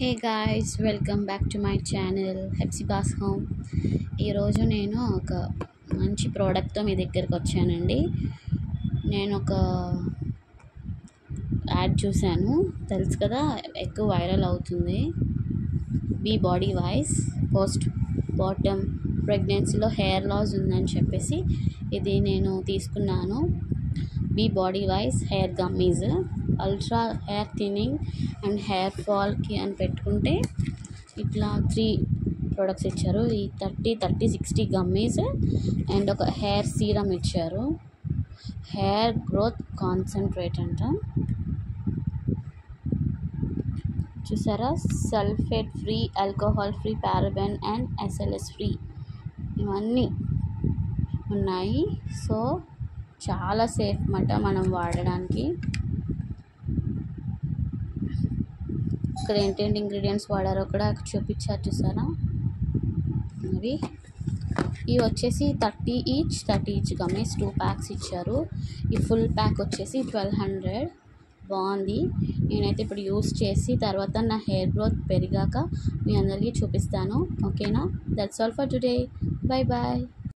Hey guys welcome back to my channel Hepsiba's home. ఈరోజు నేను ఒక మంచి ప్రోడక్ట్తో మీ దగ్గరికి వచ్చానండి. నేను ఒక యాడ్ చూశాను. తెలుసు కదా ఎక్కువ వైరల్ అవుతుంది. Be body voice postpartum ప్రెగ్నెన్సీలో హెయిర్ లాస్ ఉందని చెప్పేసి ఇది నేను తీసుకున్నాను. Be body wise hair gummies ultra hair thinning and hair ఫాల్కి అని పెట్టుకుంటే ఇట్లా త్రీ ప్రొడక్ట్స్ ఇచ్చారు. ఈ thirty thirty sixty gummies and ఒక హెయిర్ సీరమ్ ఇచ్చారు. హెయిర్ గ్రోత్ కాన్సన్ట్రేట్ అంట. చూసారా? Sulphate free alcohol free paraben and SLS free ఇవన్నీ ఉన్నాయి. సో చాలా సేఫ్ అన్నమాట మనం వాడడానికి. ఇక్కడ ఏంటేంటి ఇంగ్రీడియంట్స్ వాడారో కూడా చూపించారు చూసారా? అవి ఇవి వచ్చేసి thirty each thirty each gummies two packs ఇచ్చారు. ఈ ఫుల్ ప్యాక్ వచ్చేసి ట్వెల్వ్ హండ్రెడ్ బాగుంది. నేనైతే ఇప్పుడు యూస్ చేసి తర్వాత నా హెయిర్ గ్రోత్ పెరిగాక మీ అందరికీ చూపిస్తాను. ఓకేనా? That's all for today bye bye